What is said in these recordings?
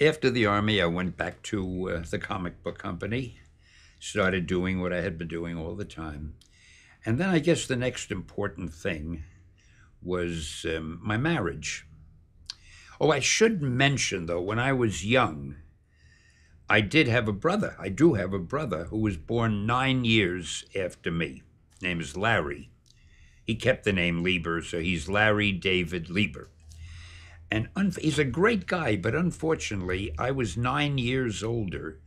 After the Army, I went back to uh, the comic book company, started doing what I had been doing all the time. And then I guess the next important thing was um, my marriage. Oh, I should mention, though, when I was young, I did have a brother. I do have a brother who was born nine years after me. His name is Larry. He kept the name Lieber, so he's Larry David Lieber. And un- he's a great guy, but unfortunately, I was nine years older,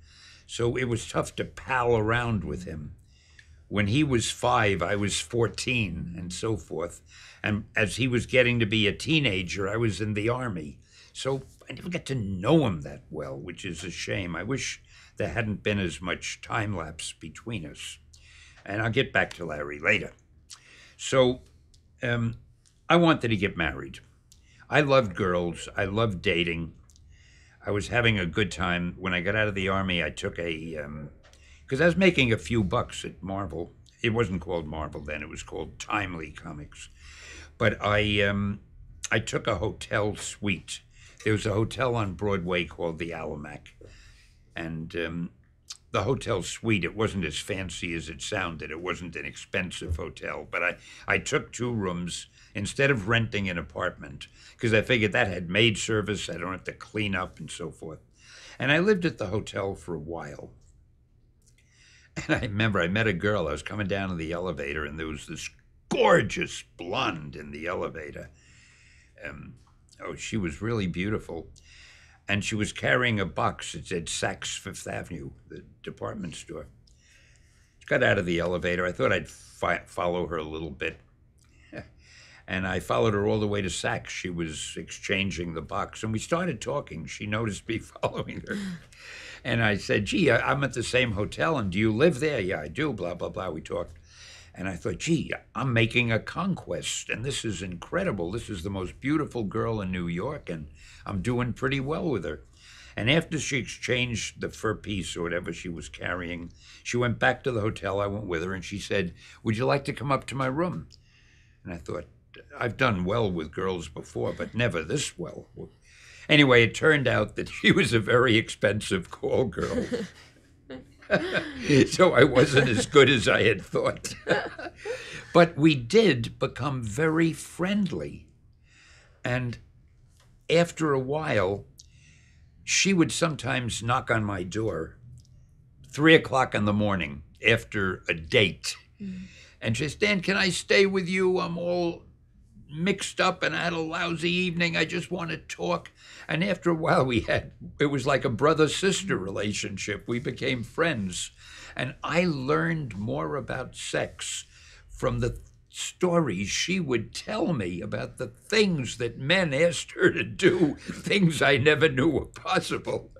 so it was tough to pal around with him. When he was five, I was 14, and so forth. And as he was getting to be a teenager, I was in the army. So I never got to know him that well, which is a shame. I wish there hadn't been as much time lapse between us. And I'll get back to Larry later. So um, I wanted to get married. I loved girls. I loved dating. I was having a good time. When I got out of the army, I took a because I was making a few bucks at Marvel. It wasn't called Marvel then; it was called Timely Comics. But I um, I took a hotel suite. There was a hotel on Broadway called the Alamac, and um, the hotel suite. It wasn't as fancy as it sounded. It wasn't an expensive hotel, but I I took two rooms instead of renting an apartment because I figured that had maid service. I don't have to clean up and so forth. And I lived at the hotel for a while. And I remember I met a girl. I was coming down in the elevator, and there was this gorgeous blonde in the elevator. Um, oh, she was really beautiful. And she was carrying a box. that said Saks Fifth Avenue, the department store. She got out of the elevator. I thought I'd fi- follow her a little bit. And I followed her all the way to Saks. She was exchanging the box, and we started talking. She noticed me following her. And I said, gee, I'm at the same hotel, and do you live there? Yeah, I do, blah, blah, blah. We talked. And I thought, gee, I'm making a conquest, and this is incredible. This is the most beautiful girl in New York, and I'm doing pretty well with her. And after she exchanged the fur piece or whatever she was carrying, she went back to the hotel. I went with her, and she said, Would you like to come up to my room? And I thought, I've done well with girls before, but never this well. Anyway, it turned out that she was a very expensive call girl. so I wasn't as good as I had thought. but we did become very friendly. And after a while, she would sometimes knock on my door, three o'clock in the morning after a date. Mm-hmm. And she said, Stan, can I stay with you? I'm all mixed up and I had a lousy evening. I just want to talk. And after a while, we had, it was like a brother sister relationship. We became friends. And I learned more about sex from the stories she would tell me about the things that men asked her to do, things I never knew were possible.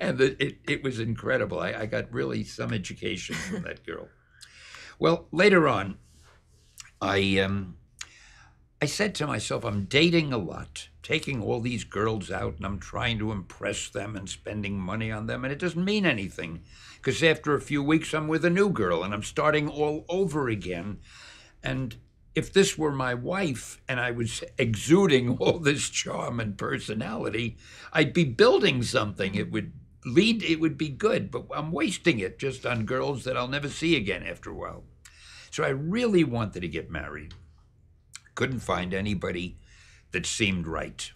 And the, it, it was incredible. I, I got really some education from that girl. Well, later on, I um, I said to myself, I'm dating a lot, taking all these girls out, and I'm trying to impress them and spending money on them, and it doesn't mean anything. Because after a few weeks, I'm with a new girl and I'm starting all over again. And if this were my wife and I was exuding all this charm and personality, I'd be building something. It would lead, it would be good, but I'm wasting it just on girls that I'll never see again after a while. So I really wanted to get married couldn't find anybody that seemed right.